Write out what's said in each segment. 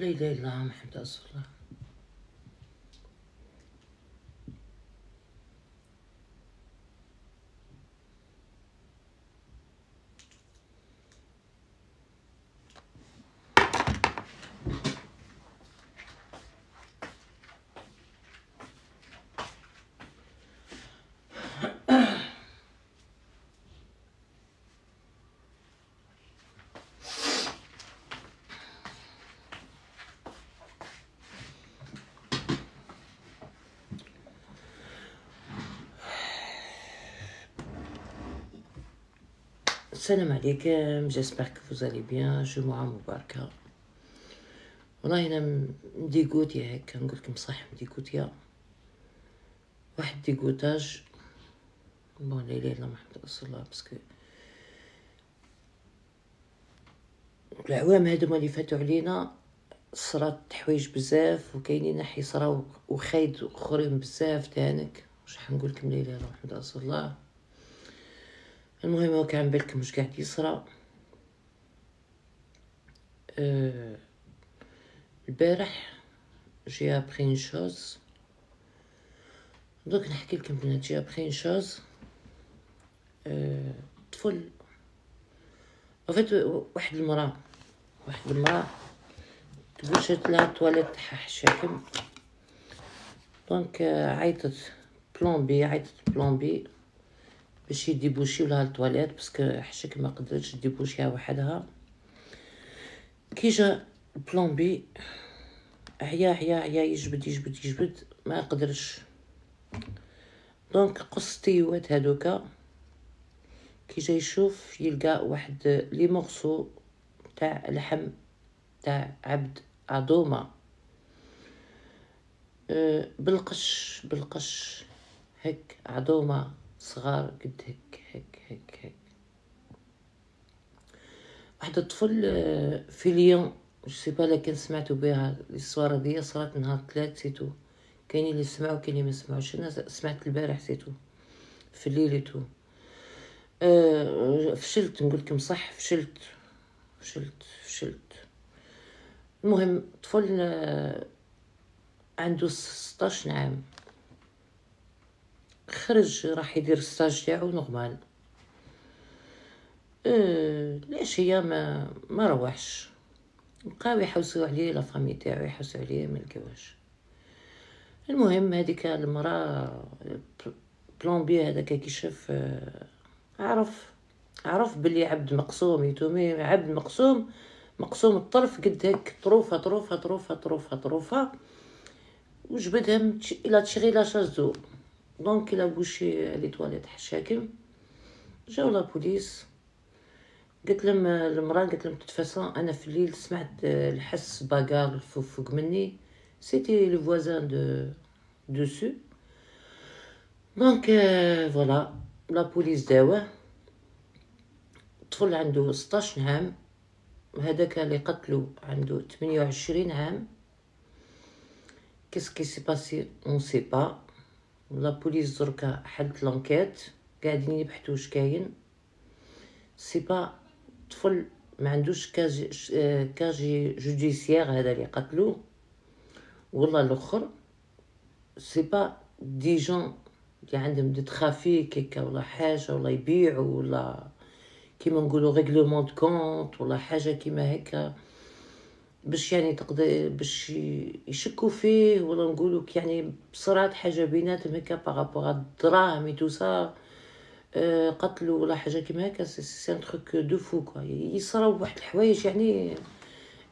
لا اله إلا الله محمد رسول الله. السلام عليكم. جيسبر كو فوز بيان جمعة مباركة والله أنا مديكوتي هكا نقولكم صح مديكوتيا واحد ديكوتاج بون لا إله إلا محمد رسول الله باسكو العوام هادوما اللي فاتوا علينا. صرات حوايج بزاف وكاينين ناحي صراو وخايد اخرين بزاف تانك واش حنقولكم لا إله إلا محمد رسول الله. المهم هو كان بالكم مش قاعد يصرى. أه البارح j'ai appris une chose دوك نحكي لكم بنات j'ai appris une chose أه طفل. وفات واحد المرأة. واحد المرأة. تبوشت لها التواليت تاعها حشاكم. donc عيطت plombier عيطت plombier باش يديبوشيو لها التواليت parce que حشك ما قدرتش ديبوشيها وحدها. كي جا plombier عيا عيا عيا يجبد يجبد يجبد ما قدرش donc قص التيوات هادوكا. كي جا يشوف يلقى واحد les morceaux تاع لحم تاع عبد عظومة أه بالقش بالقش هك عظومة صغار قد هيك هيك هيك هيك. واحد الطفل آه، في Lyon je sais pas لكن سمعتوا بها الصورة دي صارت نهار ثلاث c'est tout. كاينين اللي سمعوا كاينين ما سمعوش. أنا سمعت البارح c'est tout. في الليل تو أه فشلت نقول لكم صح فشلت. فشلت فشلت. المهم طفل عنده 16 عام. خرج راح يدير ال stage تاعو normal. أه العشية ما ما روحش. بقاو يحوسوا عليه la famille تاعو يحوسوا عليه ما لقاوش المهم هذيك المراه plombier هذاك كي شاف أه عرف عرف بلي عبد مقسوم يتومي عبد مقسوم مقسوم الطرف قد هيك طروفة طروفة طروفة طروفة طروفة وجبدها il a tiré la chasse. donc il a bouché les toilettes حشاكم جاو la police قلت لهم المراه قلت لهم de toute façon أنا في الليل سمعت الحس bagarre فوق مني c'était le voisin de dessus donc voilà la police داوه طفل عنده 16 عام. هذاك اللي قتلو عنده 28 عام. qu'est-ce qui s'est passé on sait pas la police دركا حلت l'enquête قاعدين يبحثوا واش كاين sais pas طفل ما عندوش casier casier judiciaire هذا اللي قتلو والله الآخر c'est pas des gens اللي عندهم des trafics هكا ولا حاجة ولا يبيعوا ولا كيما نقولوا règlement de compte ولا حاجة كيما هكا باش يعني تقدر باش يشكوا فيه ولا نقولوا يعني بصراحه حاجة بيناتهم هكا par rapport الدراهم tout ça قتلوا ولا حاجة كيما هكا c'est un truc de fou quoi يصراو واحد الحوايج يعني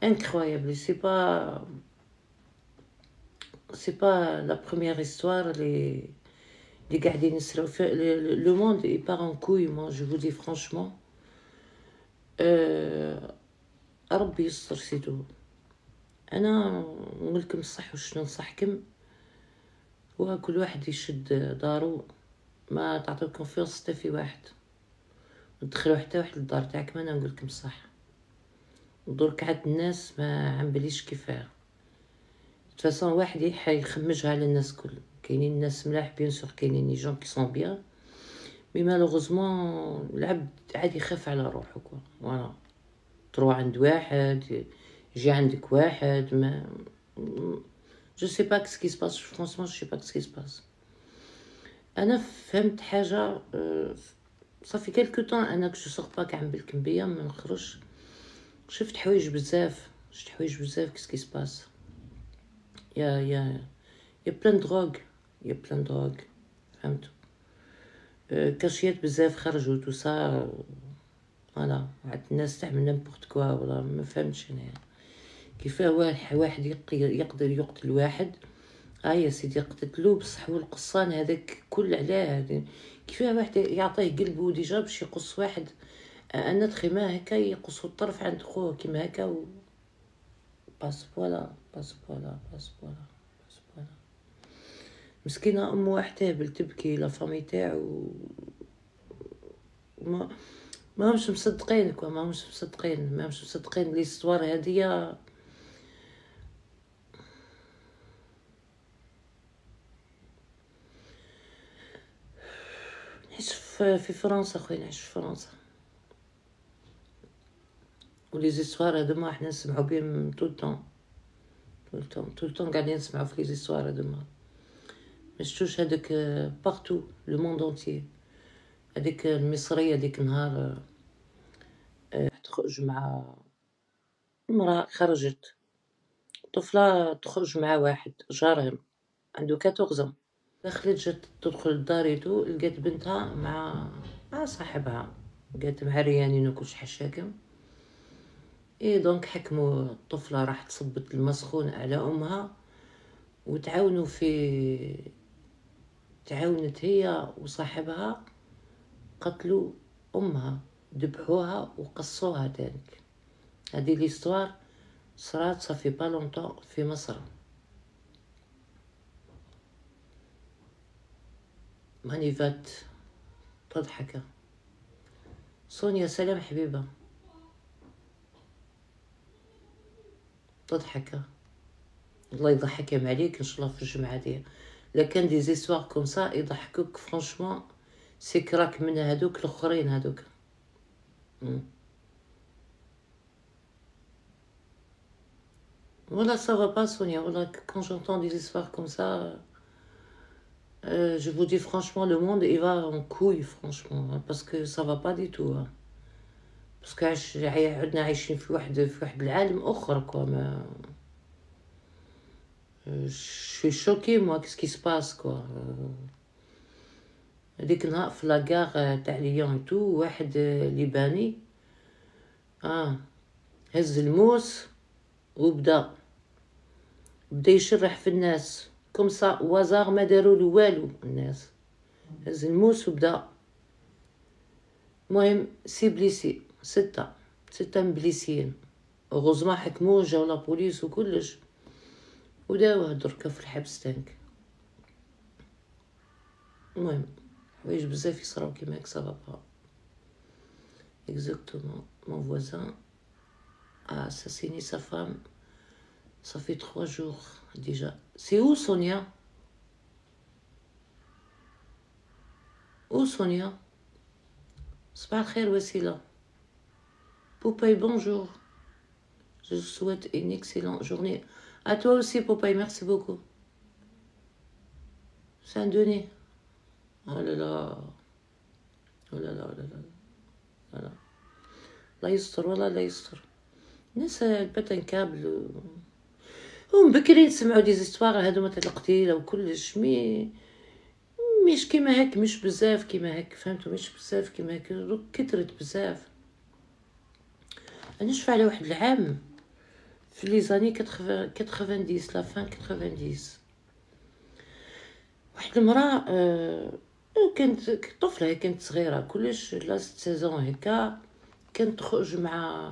incroyable c'est pas c'est pas la première histoire اللي اللي قاعدين يسراو le monde est parti en couille moi je vous dis franchement ربي يستر c'est tout. أنا نقول لكم الصح واش ننصحكم هو كل واحد يشد دارو ما تعطيو confiance حتى في واحد. ندخلو حتى واحد للدار تاعك ما أنا نقول لكم الصح درك عاد الناس ما عمبليش كيفاه de toute façon واحد يخمجها على الناس كل. كاينين الناس ملاح bien sûr كاينين les gens qui sont bien mais malheureusement العبد عاد يخاف على روحو quoi voilà تروح عند واحد يجي عندك واحد ما جو سي با كسكي سباس فرونسمون جو سي با كسكي سباس. أنا فهمت حاجة صافي كالكو طون أنا كو سوغ با كاع بالكمبيه ما نخرج شفت حوايج بزاف شفت حوايج بزاف كسكي سباس. يا يا يا بلان دروغ يا بلان دروغ فهمتو. كاشيات بزاف خرجوا تو سا فوالا عاد الناس تعمل نيمبورت كوا ولا ما فهمتش أنا كيفاه واحد يقدر يقتل واحد آه يا سيدي قتلتلو بصح هو القصان هذاك كل علاه كيفاه واحد يعطيه قلبه ديجا باش يقص واحد أنا تخي ما هكا يقصو الطرف عند خوه كيما هكا و باس فوالا باس فوالا باس فوالا باس فوالا مسكينه ام واحد تهبل تبكي لا فامي تاعو ما ما همش مصدقين كوا ما همش مصدقين. ما همش مصدقين ليستوار هادية نعيش في فرنسا خويا نعيش في فرنسا. و les histoires هادوما حنا نسمعو بهم tout le temps. tout le temps tout le temps قاعدين نسمعو في les histoires هادوما مشتوش هذاك partout le monde entier هذيك المصرية ديك نهار آه، تخرج مع امرأة خرجت. طفلة تخرج مع واحد جارهم. عنده quatorze ans دخلت جات تدخل لدارهم لقات بنتها مع مع صاحبها. قالت معريانين وكلش حشاكم et donc حكموا الطفلة راح تصبت الماء سخون على أمها وتعاونوا في تعاونت هي وصاحبها. قتلوا أمها ذبحوها وقصوها تانك هذه l'histoire صرات صافي با في مصر. ماني فات تضحك. سونيا سلام حبيبة. تضحك. الله يضحك عليك إن شاء الله في الجمعة دي لكن دي زيستوار كوم سا يضحكوك فرانشمون سكرك من هادوك الاخرين هادوك Voilà, ça va pas, Sonia. Voilà, quand j'entends des histoires comme ça, euh, je vous dis franchement, le monde, il va en couille, franchement. Hein, parce que ça va pas du tout. Hein. Parce que عدنا عايشين في واحد في واحد العالم اخر كوا ما je suis choquée moi qu'est-ce qui se passe quoi هذيك النهار في لاكار تاع ليون تو واحد ليباني آه هز الموس وبدا بدا يشرح في الناس. comme ça au hasard ما داروا له والو الناس. هز الموس وبدا. المهم six blessés ستة ستة مبليسيين. heureusement حكموه جاو la police وكلش وداو دركا في الحبس تانك. المهم Oui, je vous ai fixera au Québec, ça va pas. Exactement. Mon voisin a assassiné sa femme. Ça fait trois jours déjà. C'est où Sonia? Où Sonia? C'est pas très là. Popeye, bonjour. Je vous souhaite une excellente journée. À toi aussi, Popeye, merci beaucoup. C'est un donné. Là là oh là là oh là لا يستر والله لا يستر. الناس البتن كابل هم بكري نسمعوا des histoires هادو تاع القتيلة وكلش mais مش كيما هيك مش بزاف كيما هيك فهمتوا؟ مش بزاف كيما هيك كترت بزاف. أنا نشوف على واحد العام في les années 90 لا فان 90 واحد المرأة آه كانت طفلة كانت صغيرة كلش seize ans هكا كانت تخرج مع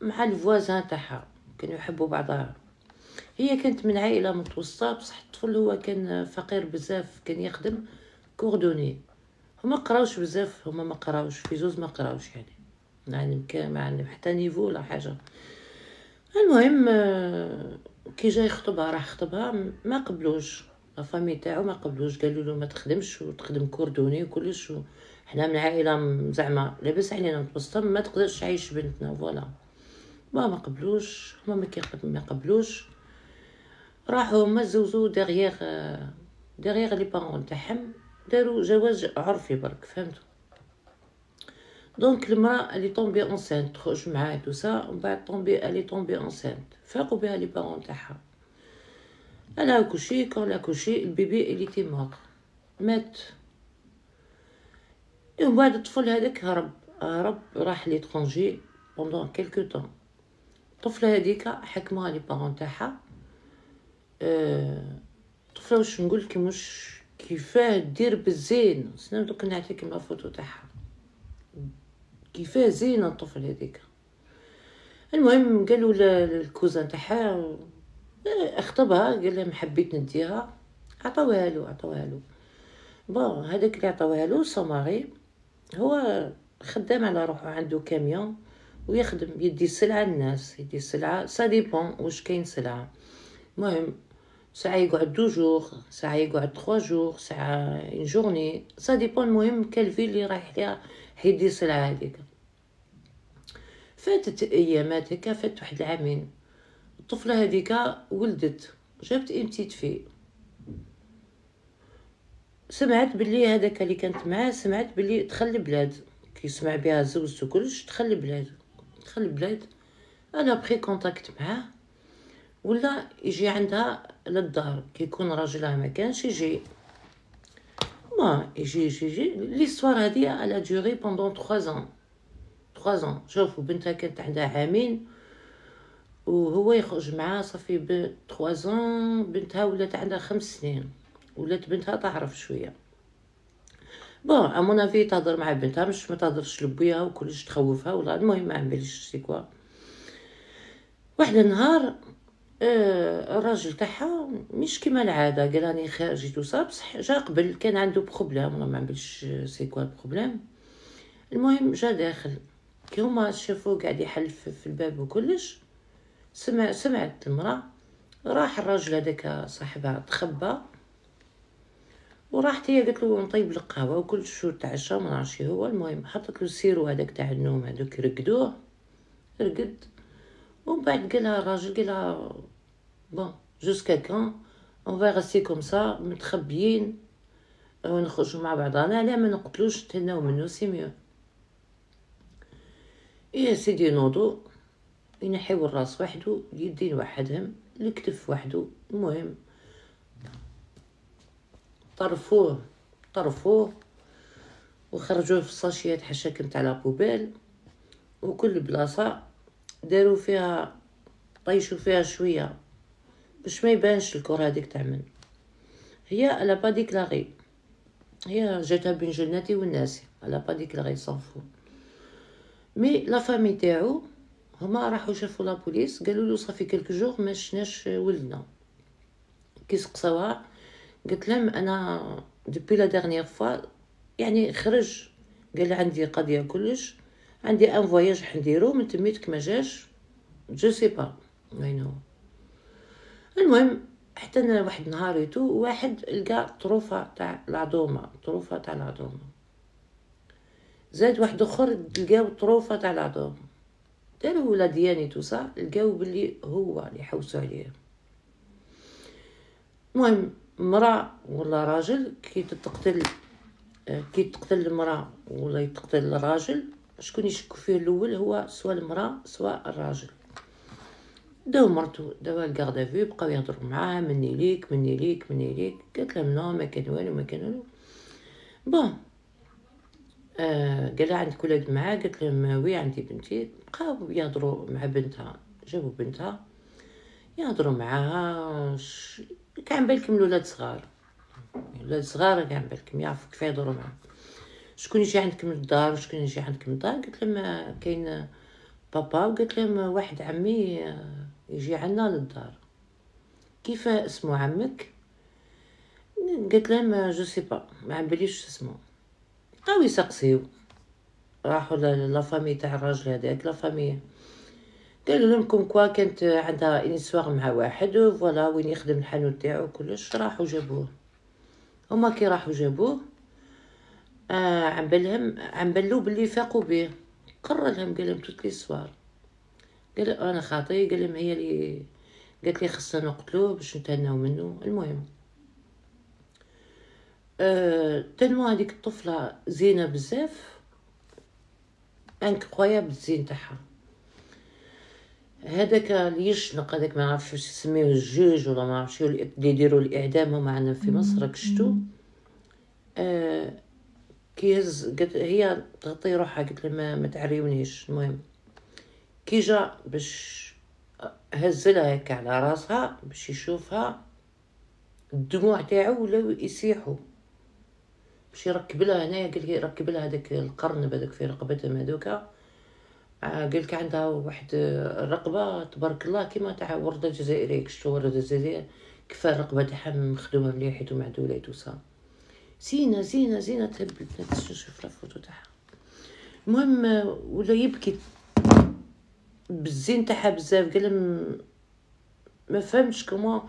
مع ال voisin تاعها كانوا يحبوا بعضها. هي كانت من عائلة متوسطة بصح الطفل هو كان فقير بزاف كان يخدم cordonnier هما قراوش بزاف هما ما قراوش في زوز ما قراوش يعني. يعني ما عندهم حتى niveau ولا حاجة. المهم كي جا يخطبها راح خطبها ما قبلوش. la famille تاعو ما قبلوش قالوا له ما تخدمش وتخدم cordonnier وكلش حنا من عائله زعما لاباس علينا متوسطه ما تقدرش تعيش بنتنا voilà. ما ما قبلوش هما ما ما قبلوش. راحوا هما زوزو derrière derrière les parents تاعهم داروا جواز عرفي برك فهمتوا donc المرأة اللي tombée enceinte تخرج معاه tout ça ومن بعد tombée اللي tombée enceinte فاقوا بها les parents تاعها. elle a accouché quand elle a accouché ال bébé il était mort مات ومن بعد الطفل هذاك هرب هرب راح l'étranger pendant quelque temps الطفله هذيك حكموها les parents تاعها الطفله واش نقول لك مش كيفاه دير بالزين سنا دوك نعطيكم la photo تاعها كيفاه زينه الطفل هذيك المهم قالوا ال cousin تاعها اخطبها قال لهم حبيت نديها عطاوها له عطاوها له. bon هذاك اللي عطاوها له ce mari هو خدام على روحو عنده كاميون ويخدم يدي سلعة الناس يدي سلعة ça dépend واش كاين سلعة. المهم ساعة يقعد deux jours ساعة يقعد trois jours ساعة une journée ça dépend المهم كالفي اللي رايح ليها حيدي سلعة هذيك. فاتت ايامات هكا فات واحد العامين. الطفلة هذيك ولدت جابت une petite fille. سمعت بلي هذاك اللي كانت معاه سمعت بلي دخل البلاد كي سمع بها زوجته كلش دخل البلاد دخل البلاد elle a pris contact معاه. ولا يجي عندها للدار. كي يكون راجلها ما كانش يجي. ما يجي يجي يجي. l'histoire هادي elle a duré pendant 3 ans 3 ans شوفوا بنتها كانت عندها عامين. وهو يخرج معاه ça fait 3 ans بنتها ولات عندها خمس سنين. ولات بنتها تعرف شوية. bon à mon avis تهضر مع بنتها مش ما تهضرش لبويها وكلش تخوفها ولا المهم ما عملش c'est quoi. واحد النهار آه الراجل تاعها مش كيما العادة. قال راني خارجي tout ça بصح جا قبل كان عنده problème. ولا ما عملش c'est quoi ال problème المهم جا داخل. كي هما شافوه قاعد يحلف في الباب وكلش سمع سمعت المرأة راح الراجل هذاك صاحبها تخبى وراحت هي قالت له نطيب لك قهوه وكل شو تعشى ما نعرفش هو المهم حطت له ال sirop هذاك تاع النوم هذوك يرقدوه رقد ومن بعد قالها الراجل قالها bon jusqu'à quand on va rester comme ça متخبيين ونخرجوا مع بعضنا لا ما نقتلوش نتهناو منو c'est mieux يا سيدي نوضو ينحيو الراس وحدو اليدين وحدهم الكتف وحدو. المهم طرفوه طرفوه وخرجوه في الساشيات حشاكم تاع لابوبيل وكل بلاصة داروا فيها طيشوا فيها شوية باش ما يبانش الكرة هذيك تاع من. هي الا با ديكلاغي هي جاتها بين جناتي والناس الا با ديكلاغي صافو. مي لا فامي تاعو هما راحوا شافوا la police قالوا له ça fait quelques jours ما شناش ولدنا. كي سقساوها قلت لهم أنا depuis la dernière fois يعني خرج. قال عندي قضية كلش عندي un voyage حنديرو من تميتك ما جاش. je sais pas وينو المهم حتى أنا واحد نهاريتو واحد لقى طروفة تاع العظومه طروفة تاع العظومه زاد واحد أخر لقاو طروفة تاع العظومه داروا l'ADN tout ça لقاو بلي هو اللي حوسوا عليه. المهم مرأة ولا راجل كي تقتل كي تقتل المرأة ولا يتقتل الراجل شكون يشكو فيه الأول؟ هو سواء المرأة سواء الراجل. داو مرتو داو ال garde à vue بقاو يهضروا معاه مني ليك مني ليك مني ليك. قالت لهم non ما كان والو ما كان والو. بون آه قال عندك ولاد معاه قالت لهم وي عندي بنتي بقاو يهضروا مع بنتها جابوا بنتها يهضروا معاها كان بالكم الولاد صغار. الولاد صغار كان بالكم يعرفوا كيف يهضروا معاهم. شكون يجي عندكم للدار وشكون يجي عندكم للدار؟ قلت لهم كاين بابا وقلت لهم واحد عمي يجي عنا للدار. كيف اسمو عمك؟ قلت لهم je sais pas ما عمبليش اسمو بقاو يسقسيو راحوا la famille تاع الراجل هذاك la famille قالوا لهم comme quoi كانت عندها une histoire مع واحد فوالا وين يخدم الحانوت تاعو كلش راحوا جابوه. هما كي راحوا جابوه آه عم بالهم عم بلو بلي فاقوا بيه قرر لهم قال لهم toute l'histoire قال أنا خاطي قال لهم هي اللي قالت لي خصنا نقتلوه باش نتهناو منه. المهم. أه تنمو هذيك الطفلة زينة بزاف انكرويابل الزين تاعها. هذاك اللي يشنق هذاك ما نعرفش واش يسميوه الجوج ولا ما نعرفش اللي يديروا الإعدام هما عندنا في مصر راك شفتو؟ آه كيهز قالت هي تغطي روحها قالت له ما, ما تعريونيش المهم. كي جا باش هزلها هكا على راسها باش يشوفها الدموع تاعو ولاو يسيحوا باش يركب لها هنايا قال لي يركب لها هذاك القرن هذاك في رقبتهم هذوكا. قال لك عندها واحد الرقبة تبارك الله كيما تاع ورده جزائريه كشتو ورده جزائريه كيف الرقبه تاعها مخدومة مليح ومعدوله وصا زينة زينة زينة تهب البنات شوف الفوتو تاعها. المهم ولا يبكي. بالزين تاعها بزاف قال ما فهمتش comment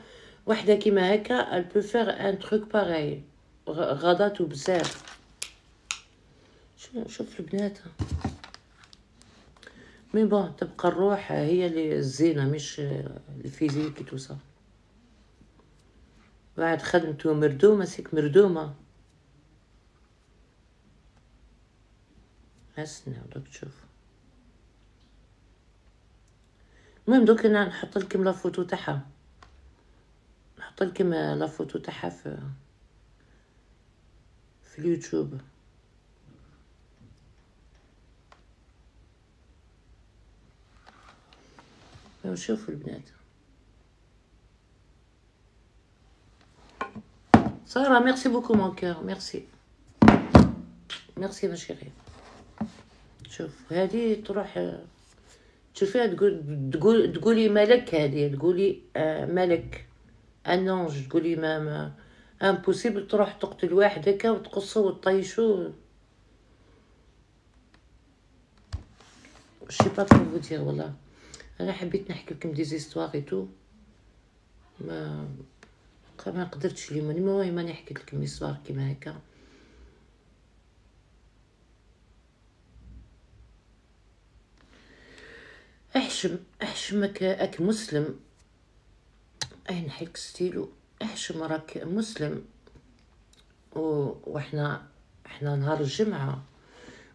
وحدة كيما هكا faire un truc باغي غضاتو بزاف شوف البنات. mais bon تبقى الروح هي اللي الزينة مش ال physique توصل بعد خدمته مردومة سيك مردومة. اسنى ودك تشوف. المهم دوك أنا نحط لكم la photo تاعها. نحط لكم la photo تاعها في في اليوتيوب شوفوا البنات سارة ميرسي بوكو مون كور ميرسي ميرسي ما شيري شوف هذه تروح تشوفيها تقول تقول تقولي ملك هذه تقولي آه ملك انونج تقولي ما ما impossible تروح تقتل واحد هكا وتقصو وتطيشو je sais pas كيف دير والله أنا حبيت نحكي لكم des histoires et tout ما ما قدرتش اليوم. المهم ما نحكي لكم استوار كيما هكا. احشم أحشمك أك مسلم. اي نحيك ستيلو؟ احشم راك مسلم و... وإحنا إحنا نهار الجمعة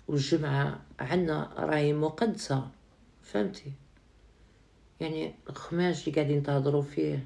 والجمعة عنا راهي مقدسة فهمتي؟ يعني الخماج اللي قاعدين تهضروا فيه.